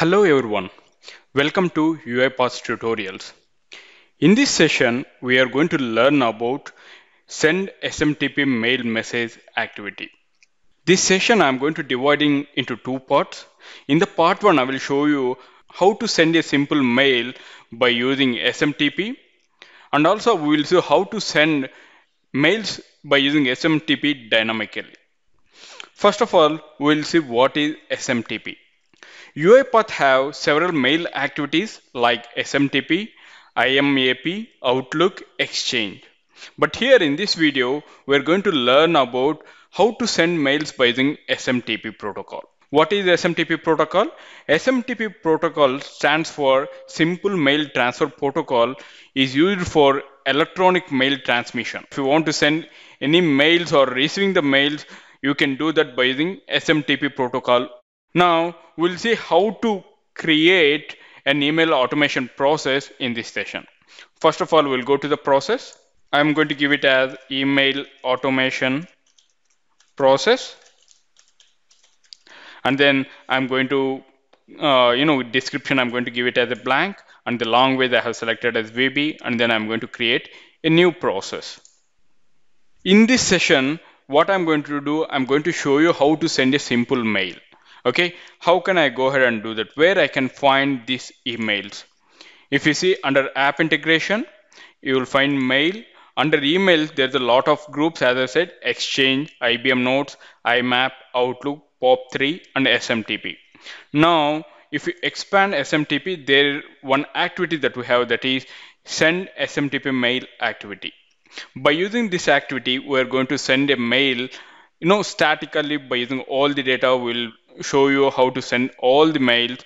Hello everyone, welcome to UiPath tutorials. In this session, we are going to learn about send SMTP mail message activity. This session I'm going to dividing into two parts. In the part one, I will show you how to send a simple mail by using SMTP and also we will see how to send mails by using SMTP dynamically. First of all, we will see what is SMTP. UiPath have several mail activities like SMTP, IMAP, Outlook, Exchange. But here in this video, we're going to learn about how to send mails by using SMTP protocol. What is SMTP protocol? SMTP protocol stands for Simple Mail Transfer Protocol is used for electronic mail transmission. If you want to send any mails or receiving the mails, you can do that by using SMTP protocol now we'll see how to create an email automation process in this session. First of all, we'll go to the process. I'm going to give it as email automation process. And then I'm going to, uh, you know, description, I'm going to give it as a blank and the language I have selected as VB and then I'm going to create a new process. In this session, what I'm going to do, I'm going to show you how to send a simple mail okay how can I go ahead and do that? Where I can find these emails? If you see under app integration you will find mail. Under emails there's a lot of groups as I said exchange IBM notes IMAP Outlook POP3 and SMTP now if you expand SMTP there one activity that we have that is send SMTP mail activity. By using this activity we're going to send a mail you know statically by using all the data will show you how to send all the mails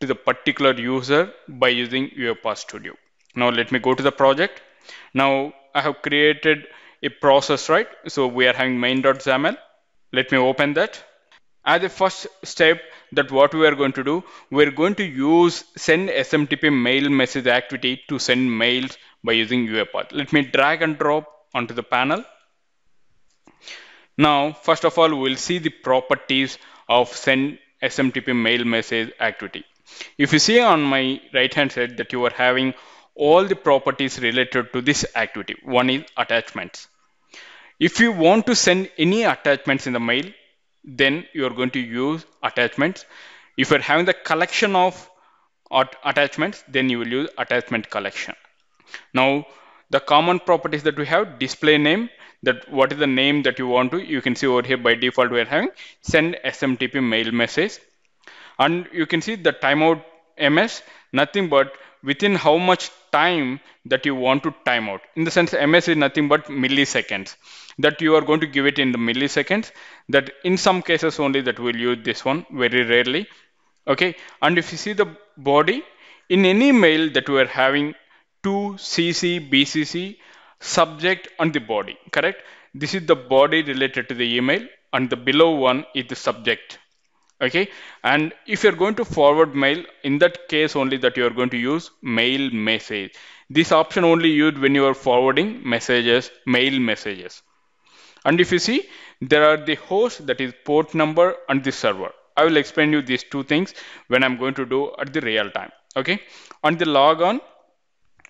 to the particular user by using UiPath Studio. Now let me go to the project. Now I have created a process, right? So we are having main.xaml. Let me open that. As a first step that what we are going to do, we're going to use send SMTP mail message activity to send mails by using UiPath. Let me drag and drop onto the panel. Now, first of all, we'll see the properties of send SMTP mail message activity. If you see on my right hand side that you are having all the properties related to this activity. One is attachments. If you want to send any attachments in the mail, then you are going to use attachments. If you're having the collection of attachments, then you will use attachment collection. Now, the common properties that we have display name that what is the name that you want to you can see over here by default we are having send smtp mail message. And you can see the timeout ms nothing but within how much time that you want to timeout. In the sense ms is nothing but milliseconds. That you are going to give it in the milliseconds that in some cases only that we will use this one very rarely. Okay? And if you see the body in any mail that we are having to CC, BCC, subject and the body, correct? This is the body related to the email and the below one is the subject. Okay, and if you're going to forward mail, in that case only that you are going to use mail message. This option only used when you are forwarding messages, mail messages. And if you see, there are the host that is port number and the server. I will explain you these two things when I'm going to do at the real time. Okay, on the logon,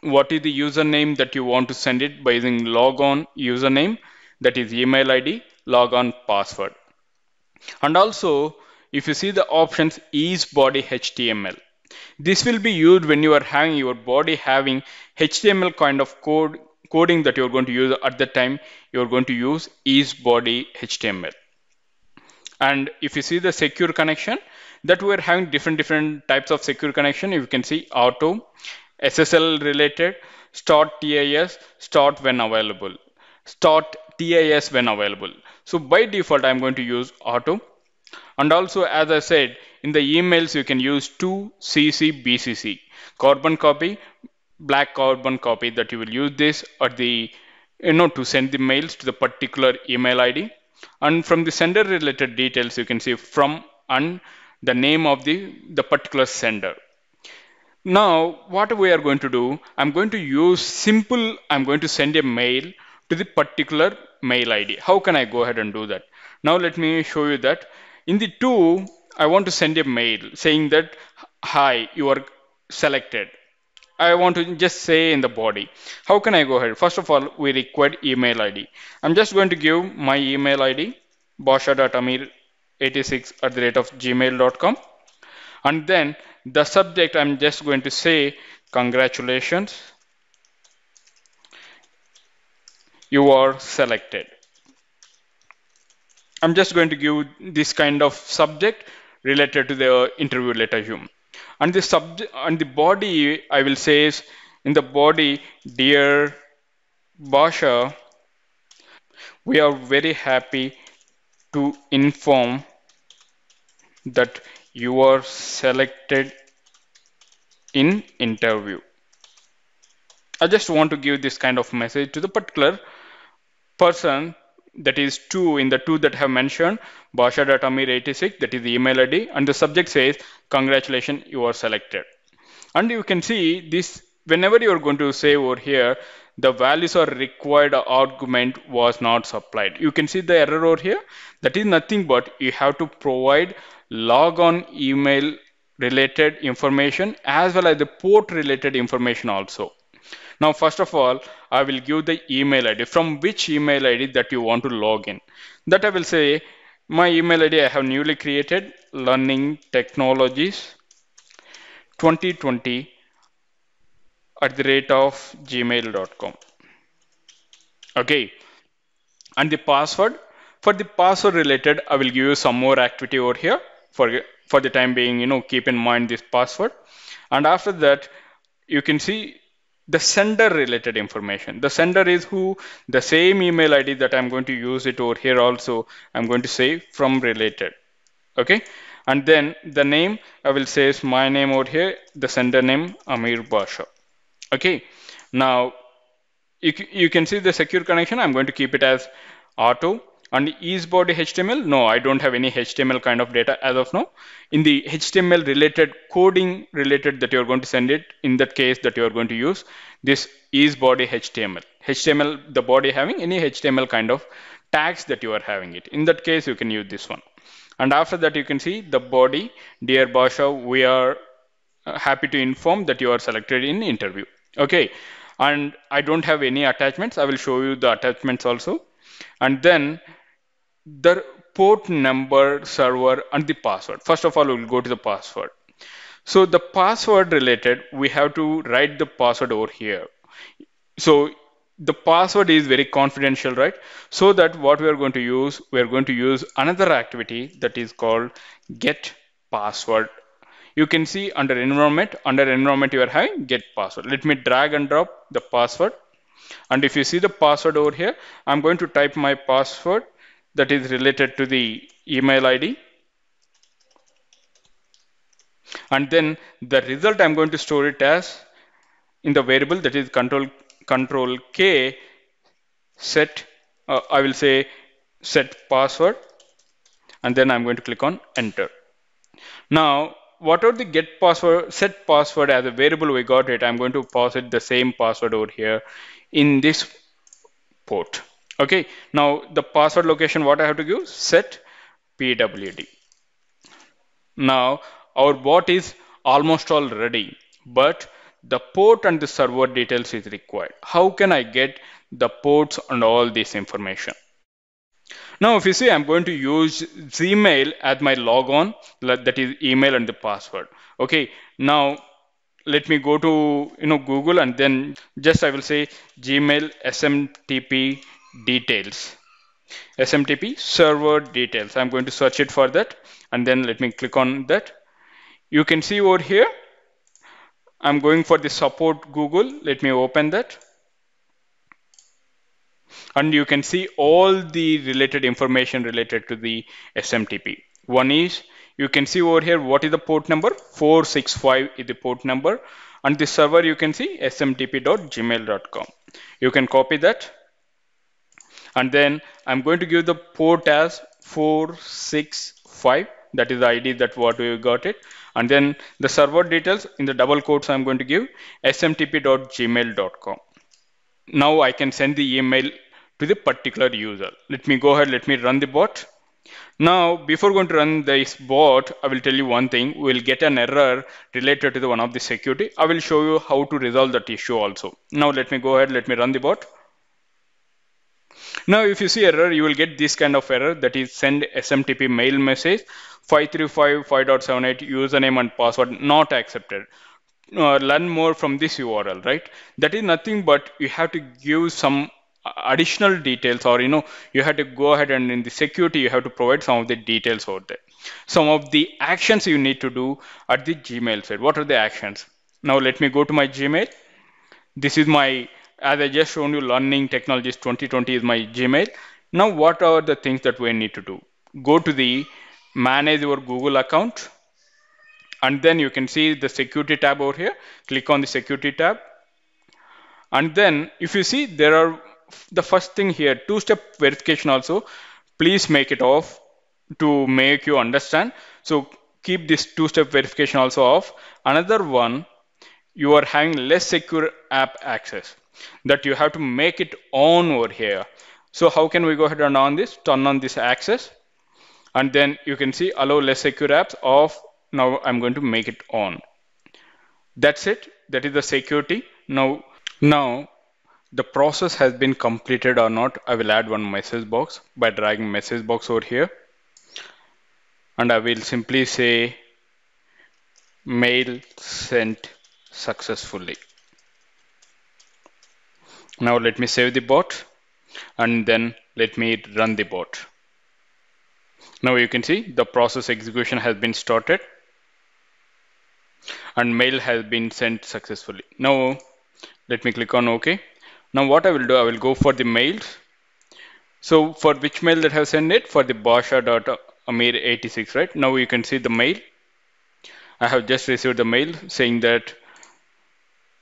what is the username that you want to send it by using logon username that is email id logon password. And also if you see the options is body html this will be used when you are having your body having html kind of code coding that you're going to use at the time you're going to use is body html and if you see the secure connection that we're having different different types of secure connection. You can see auto SSL related, start TLS, start when available, start TLS when available. So by default, I'm going to use auto. And also, as I said, in the emails, you can use to CC BCC, carbon copy, black carbon copy that you will use this or the, you know, to send the mails to the particular email ID. And from the sender related details, you can see from and the name of the, the particular sender. Now, what we are going to do, I'm going to use simple, I'm going to send a mail to the particular mail ID. How can I go ahead and do that? Now, let me show you that. In the two, I want to send a mail saying that hi, you are selected. I want to just say in the body. How can I go ahead? First of all, we require email ID. I'm just going to give my email ID, basha.amir86 at the rate of gmail.com. And then the subject, I'm just going to say, congratulations, you are selected. I'm just going to give this kind of subject related to the interview letter hum. And the subject and the body, I will say is in the body, dear Basha, we are very happy to inform that you are selected in interview. I just want to give this kind of message to the particular person that is two in the two that have mentioned basha.amir86 that is the email id and the subject says congratulations you are selected. And you can see this whenever you are going to say over here the values or required argument was not supplied. You can see the error over here. That is nothing but you have to provide logon email related information as well as the port related information also now, first of all, I will give the email ID from which email ID that you want to log in. That I will say my email ID I have newly created learning technologies 2020 at the rate of gmail.com. Okay. And the password for the password related, I will give you some more activity over here for, for the time being, you know, keep in mind this password. And after that, you can see the sender related information. The sender is who? The same email ID that I'm going to use it over here also I'm going to say from related. Okay? And then the name I will say is my name over here the sender name Amir Basha. Okay? Now you, you can see the secure connection. I'm going to keep it as auto and is body HTML? No, I don't have any HTML kind of data as of now. In the HTML related coding related that you're going to send it, in that case that you're going to use this is body HTML. HTML, the body having any HTML kind of tags that you are having it. In that case, you can use this one. And after that, you can see the body, dear Basha, we are uh, happy to inform that you are selected in interview. Okay. And I don't have any attachments. I will show you the attachments also. And then the port number server and the password. First of all we'll go to the password. So the password related we have to write the password over here. So the password is very confidential right? So that what we are going to use we are going to use another activity that is called get password. You can see under environment under environment you are having get password. Let me drag and drop the password. And if you see the password over here i'm going to type my password that is related to the email ID. And then the result I'm going to store it as in the variable that is control control K set uh, I will say set password and then I'm going to click on enter. Now whatever the get password set password as a variable we got it I'm going to pass it the same password over here in this port. Okay, now the password location, what I have to give? Set PWD. Now our bot is almost all ready, but the port and the server details is required. How can I get the ports and all this information? Now, if you see, I'm going to use Gmail as my logon, that is email and the password. Okay, now let me go to you know Google and then just I will say Gmail SMTP details SMTP server details. I'm going to search it for that and then let me click on that. You can see over here, I'm going for the support Google. Let me open that. And you can see all the related information related to the SMTP. One is, you can see over here, what is the port number? 465 is the port number. And the server you can see smtp.gmail.com. You can copy that and then I'm going to give the port as 465 that is the ID that what we got it and then the server details in the double quotes I'm going to give smtp.gmail.com now I can send the email to the particular user let me go ahead let me run the bot Now, before going to run this bot, I will tell you one thing. We'll get an error related to the one of the security. I will show you how to resolve that issue also. Now, let me go ahead. Let me run the bot. Now, if you see error, you will get this kind of error that is send SMTP mail message 535.5.78 username and password not accepted. Uh, learn more from this URL, right? That is nothing but you have to give some additional details or you know you have to go ahead and in the security you have to provide some of the details over there some of the actions you need to do at the gmail side what are the actions now let me go to my gmail this is my as i just shown you learning technologies 2020 is my gmail. Now what are the things that we need to do? Go to the manage your google account and then you can see the security tab over here. Click on the security tab. And then if you see there are the first thing here two-step verification also. Please make it off to make you understand. So keep this two-step verification also off. Another one you are having less secure app access that you have to make it on over here. So how can we go ahead and on this? Turn on this access and then you can see allow less secure apps off. Now i'm going to make it on. That's it. That is the security. Now now the process has been completed or not, I will add one message box by dragging message box over here. And I will simply say mail sent successfully. Now let me save the bot and then let me run the bot. Now you can see the process execution has been started and mail has been sent successfully. Now let me click on OK now what I will do, I will go for the mails. So for which mail that have sent it? For the basha.amir86, right? Now you can see the mail. I have just received the mail saying that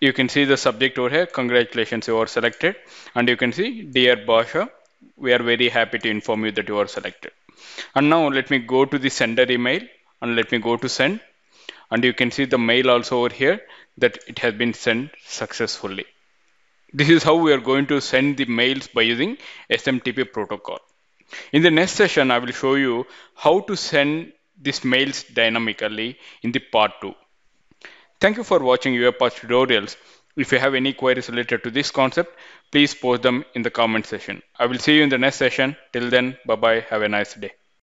you can see the subject over here. Congratulations, you are selected. And you can see, dear Basha, we are very happy to inform you that you are selected. And now let me go to the sender email and let me go to send. And you can see the mail also over here that it has been sent successfully. This is how we are going to send the mails by using SMTP protocol. In the next session, I will show you how to send these mails dynamically in the part 2. Thank you for watching UiPath tutorials. If you have any queries related to this concept, please post them in the comment section. I will see you in the next session. Till then, bye-bye. Have a nice day.